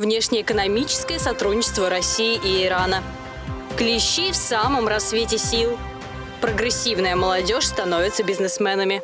Внешнеэкономическое сотрудничество России и Ирана. Клещи в самом рассвете сил. Прогрессивная молодежь становится бизнесменами.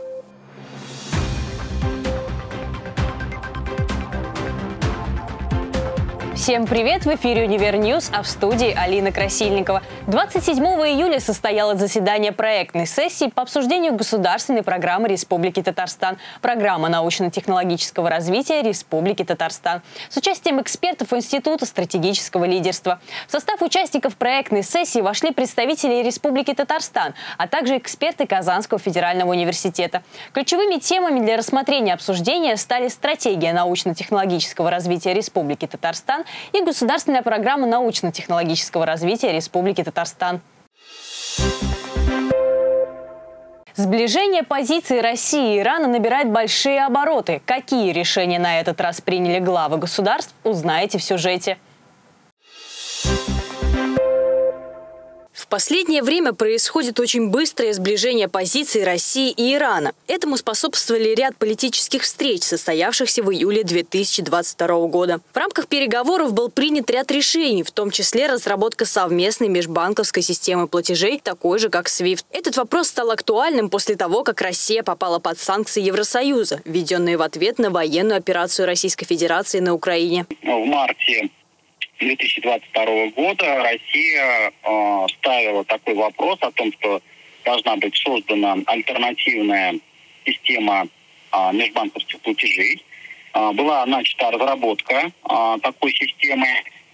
Всем привет! В эфире «Univer News», а в студии Алина Красильникова. 27 июля состоялось заседание проектной сессии по обсуждению государственной программы Республики Татарстан, программа научно-технологического развития Республики Татарстан с участием экспертов Института стратегического лидерства. В состав участников проектной сессии вошли представители Республики Татарстан, а также эксперты Казанского федерального университета. Ключевыми темами для рассмотрения обсуждения стали стратегия научно-технологического развития Республики Татарстан – и государственная программа научно-технологического развития Республики Татарстан. Сближение позиций России и Ирана набирает большие обороты. Какие решения на этот раз приняли главы государств, узнаете в сюжете. Последнее время происходит очень быстрое сближение позиций России и Ирана. Этому способствовали ряд политических встреч, состоявшихся в июле 2022 года. В рамках переговоров был принят ряд решений, в том числе разработка совместной межбанковской системы платежей, такой же, как SWIFT. Этот вопрос стал актуальным после того, как Россия попала под санкции Евросоюза, введенные в ответ на военную операцию Российской Федерации на Украине. В марте 2022 года Россия э, ставила такой вопрос о том, что должна быть создана альтернативная система э, межбанковских платежей. Э, была начата разработка э, такой системы.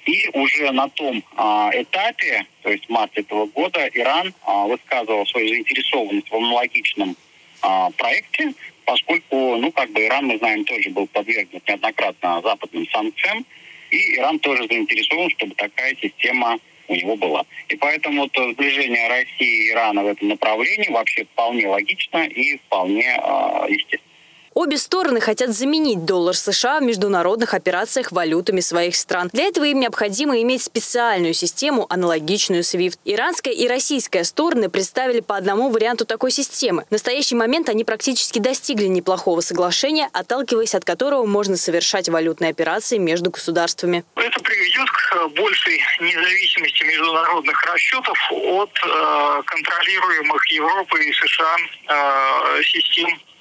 И уже на том э, этапе, то есть в марте этого года, Иран э, высказывал свою заинтересованность в аналогичном э, проекте, поскольку, ну, как бы Иран, мы знаем, тоже был подвергнут неоднократно западным санкциям. И Иран тоже заинтересован, чтобы такая система у него была. И поэтому вот сближение России и Ирана в этом направлении вообще вполне логично и вполне э, естественно. Обе стороны хотят заменить доллар США в международных операциях валютами своих стран. Для этого им необходимо иметь специальную систему, аналогичную SWIFT. Иранская и российская стороны представили по одному варианту такой системы. В настоящий момент они практически достигли неплохого соглашения, отталкиваясь от которого можно совершать валютные операции между государствами. Это приведет к большей независимости международных расчетов от э, контролируемых Европой и США э, систем Э,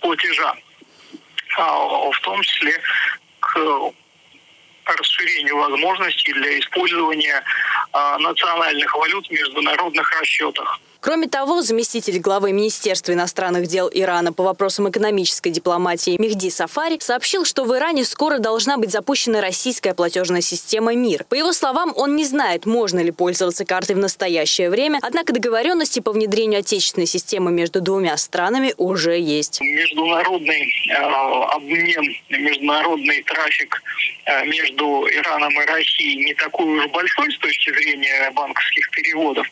платежа, а, в том числе к расширению возможностей для использования а, национальных валют в международных расчетах. Кроме того, заместитель главы Министерства иностранных дел Ирана по вопросам экономической дипломатии Мехди Сафари сообщил, что в Иране скоро должна быть запущена российская платежная система МИР. По его словам, он не знает, можно ли пользоваться картой в настоящее время, однако договоренности по внедрению отечественной системы между двумя странами уже есть. Международный э, обмен, международный трафик э, между Ираном и Россией не такой уж большой с точки зрения банковских переводов.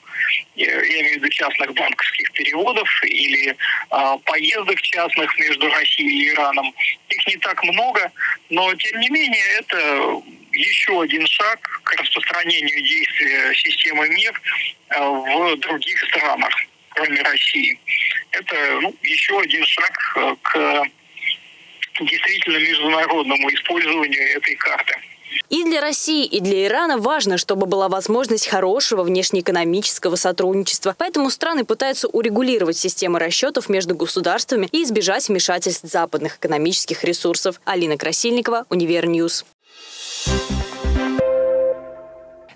Я, я имею в виду частных банковских переводов или э, поездок частных между Россией и Ираном. Их не так много, но тем не менее это еще один шаг к распространению действия системы МИР э, в других странах, кроме России. Это ну, еще один шаг э, к действительно международному использованию этой карты. И для России, и для Ирана важно, чтобы была возможность хорошего внешнеэкономического сотрудничества. Поэтому страны пытаются урегулировать системы расчетов между государствами и избежать вмешательств западных экономических ресурсов. Алина Красильникова, Univer News.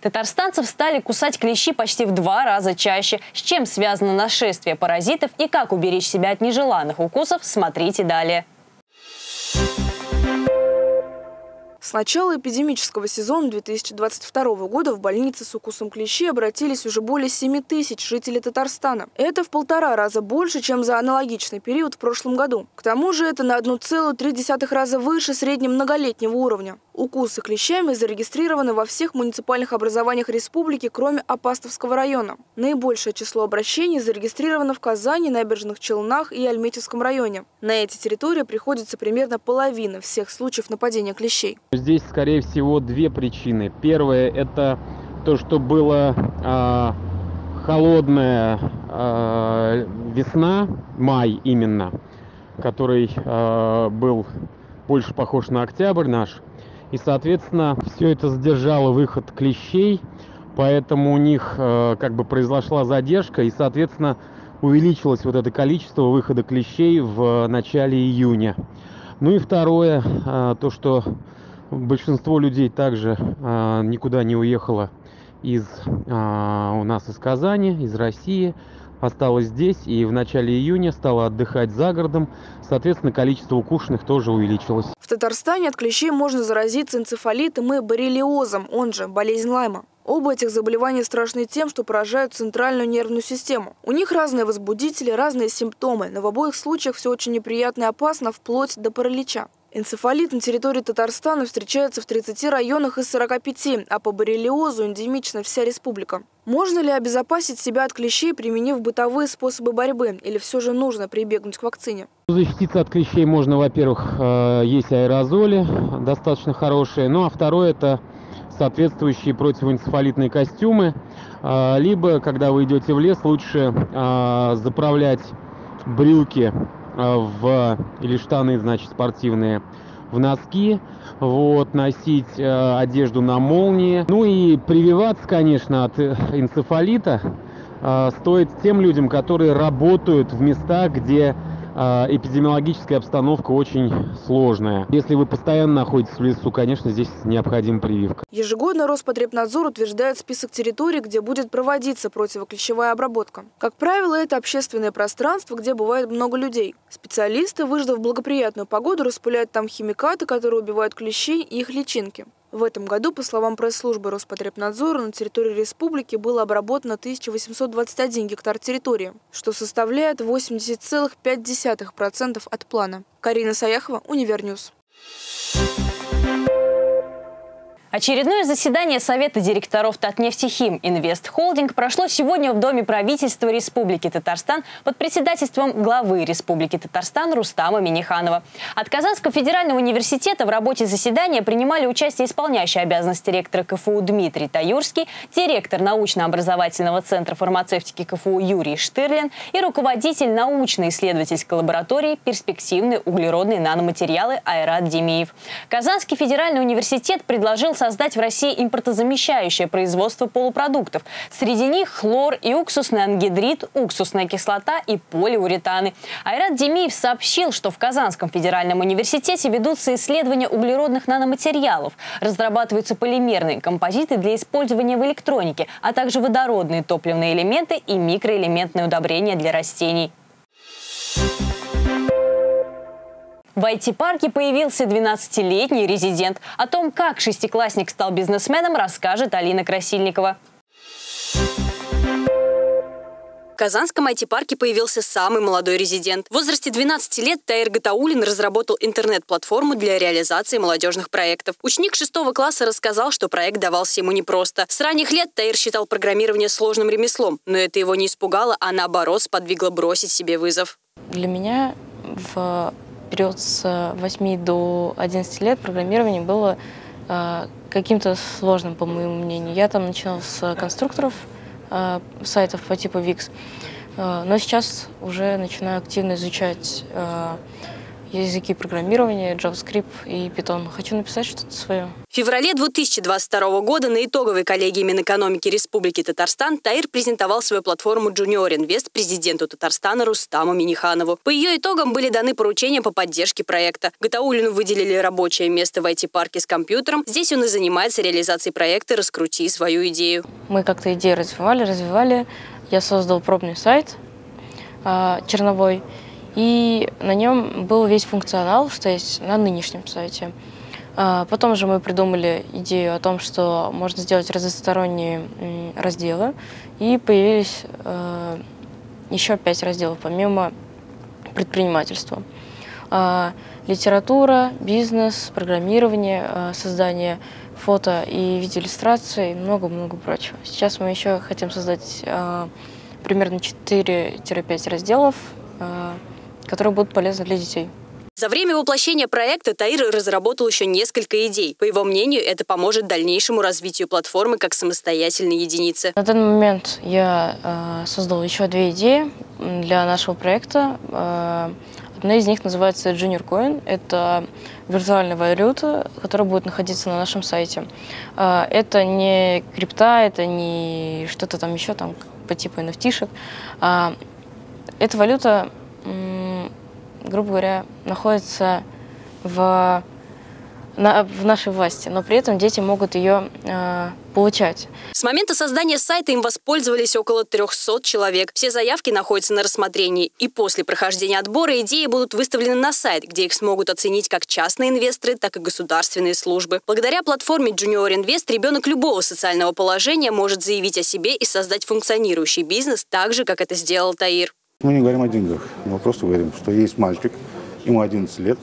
Татарстанцев стали кусать клещи почти в два раза чаще. С чем связано нашествие паразитов и как уберечь себя от нежеланных укусов, смотрите далее. С начала эпидемического сезона 2022 года в больнице с укусом клещей обратились уже более 7 тысяч жителей Татарстана. Это в полтора раза больше, чем за аналогичный период в прошлом году. К тому же это на 1,3 раза выше среднего многолетнего уровня. Укусы клещами зарегистрированы во всех муниципальных образованиях республики, кроме Апастовского района. Наибольшее число обращений зарегистрировано в Казани, Набережных Челнах и Альметьевском районе. На эти территории приходится примерно половина всех случаев нападения клещей. Здесь, скорее всего, две причины. Первое – это то, что была э, холодная э, весна, май именно, который э, был больше похож на октябрь наш – И, соответственно, все это задержало выход клещей, поэтому у них как бы произошла задержка, и, соответственно, увеличилось вот это количество выхода клещей в начале июня. Ну и второе, то, что большинство людей также э, никуда не уехало из а, у нас из Казани, из России, осталось здесь и в начале июня стала отдыхать за городом. Соответственно, количество укушенных тоже увеличилось. В Татарстане от клещей можно заразиться энцефалитом и боррелиозом, он же болезнь Лайма. Оба этих заболевания страшны тем, что поражают центральную нервную систему. У них разные возбудители, разные симптомы, но в обоих случаях все очень неприятно и опасно, вплоть до паралича. Энцефалит на территории Татарстана встречается в 30 районах из 45, а по боррелиозу эндемична вся республика. Можно ли обезопасить себя от клещей, применив бытовые способы борьбы, или все же нужно прибегнуть к вакцине? Защититься от клещей можно, во-первых, э, есть аэрозоли, достаточно хорошие, ну а второе – это соответствующие противоэнцефалитные костюмы, э, либо, когда вы идете в лес, лучше э, заправлять брюки в или штаны, значит, спортивные в носки, вот, носить э, одежду на молнии. Ну и прививаться, конечно, от э, энцефалита э, стоит тем людям, которые работают в местах, где эпидемиологическая обстановка очень сложная. Если вы постоянно находитесь в лесу, конечно, здесь необходима прививка. Ежегодно Роспотребнадзор утверждает список территорий, где будет проводиться противоклещевая обработка. Как правило, это общественное пространство, где бывает много людей. Специалисты, выждав благоприятную погоду, распыляют там химикаты, которые убивают клещей и их личинки. В этом году, по словам пресс-службы Роспотребнадзора, на территории республики было обработано 1821 гектар территории, что составляет 80,5% от плана. Карина Саяхова, Univer News. Очередное заседание Совета директоров Татнефтехим Инвест Холдинг прошло сегодня в Доме правительства Республики Татарстан под председательством главы Республики Татарстан Рустама Миниханова. От Казанского федерального университета в работе заседания принимали участие исполняющий обязанности ректора КФУ Дмитрий Таюрский, директор научно-образовательного центра фармацевтики КФУ Юрий Штырлин и руководитель научно-исследовательской лаборатории «Перспективные углеродные наноматериалы» Айрат Демиев. Казанский федеральный университет предложил создать в России импортозамещающее производство полупродуктов. Среди них хлор и уксусный ангидрид, уксусная кислота и полиуретаны. Айрат Демиев сообщил, что в Казанском федеральном университете ведутся исследования углеродных наноматериалов, разрабатываются полимерные композиты для использования в электронике, а также водородные топливные элементы и микроэлементные удобрения для растений. В IT-парке появился 12-летний резидент. О том, как шестиклассник стал бизнесменом, расскажет Алина Красильникова. В Казанском IT-парке появился самый молодой резидент. В возрасте 12 лет Таир Гатаулин разработал интернет-платформу для реализации молодежных проектов. Ученик шестого класса рассказал, что проект давался ему непросто. С ранних лет Таир считал программирование сложным ремеслом, но это его не испугало, а наоборот сподвигло бросить себе вызов. Для меня в период с 8 до 11 лет программирование было э, каким-то сложным, по моему мнению. Я там начинала с конструкторов э, сайтов по типу Wix, э, но сейчас уже начинаю активно изучать языки программирования, JavaScript и Python. Хочу написать что-то свое. В феврале 2022 года на итоговой коллегии Минэкономики Республики Татарстан Таир презентовал свою платформу Junior Invest президенту Татарстана Рустаму Миниханову. По ее итогам были даны поручения по поддержке проекта. Гатаулину выделили рабочее место в IT-парке с компьютером. Здесь он и занимается реализацией проекта «Раскрути свою идею». Мы как-то идею развивали, развивали. Я создал пробный сайт э, черновой. И на нем был весь функционал, что есть на нынешнем сайте. А, потом же мы придумали идею о том, что можно сделать разносторонние разделы, и появились э, еще пять разделов, помимо предпринимательства. А, литература, бизнес, программирование, создание фото и видеоиллюстраций и много-много прочего. Сейчас мы еще хотим создать примерно 4-5 разделов, которые будут полезны для детей. За время воплощения проекта Таир разработал еще несколько идей. По его мнению, это поможет дальнейшему развитию платформы как самостоятельной единицы. На данный момент я э, создал еще две идеи для нашего проекта. Э, Одна из них называется Junior Coin. Это виртуальная валюта, которая будет находиться на нашем сайте. А, это не крипта, это не что-то там еще там по типу NFT-шек. А, эта валюта, грубо говоря, находится в на, в нашей власти, но при этом дети могут ее э, получать. С момента создания сайта им воспользовались около 300 человек. Все заявки находятся на рассмотрении. И после прохождения отбора идеи будут выставлены на сайт, где их смогут оценить как частные инвесторы, так и государственные службы. Благодаря платформе Junior Invest ребенок любого социального положения может заявить о себе и создать функционирующий бизнес так же, как это сделал Таир. Мы не говорим о деньгах, мы просто говорим, что есть мальчик, ему 11 лет,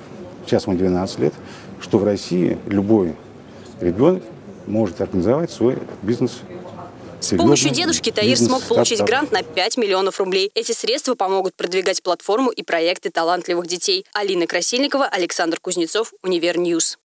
сейчас ему 12 лет, что в России любой ребенок может организовать свой бизнес с помощью дедушки Таир смог получить грант на 5 миллионов рублей. Эти средства помогут продвигать платформу и проекты талантливых детей. Алина Красильникова, Александр Кузнецов, Univer News.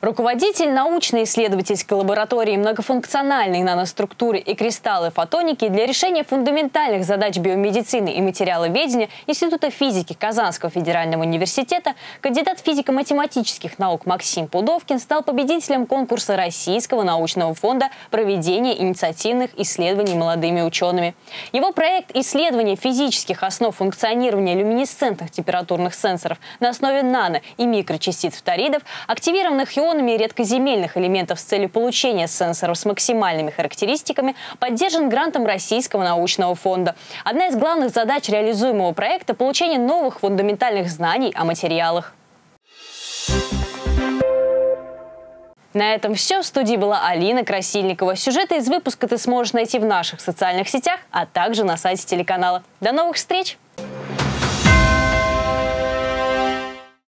Руководитель научно-исследовательской лаборатории многофункциональной наноструктуры и кристаллы фотоники для решения фундаментальных задач биомедицины и материаловедения Института физики Казанского федерального университета кандидат физико-математических наук Максим Пудовкин стал победителем конкурса Российского научного фонда проведения инициативных исследований молодыми учеными. Его проект исследования физических основ функционирования люминесцентных температурных сенсоров на основе нано- и микрочастиц фторидов, активированных миллионами редкоземельных элементов с целью получения сенсоров с максимальными характеристиками поддержан грантом Российского научного фонда. Одна из главных задач реализуемого проекта – получение новых фундаментальных знаний о материалах. На этом все. В студии была Алина Красильникова. Сюжеты из выпуска ты сможешь найти в наших социальных сетях, а также на сайте телеканала. До новых встреч!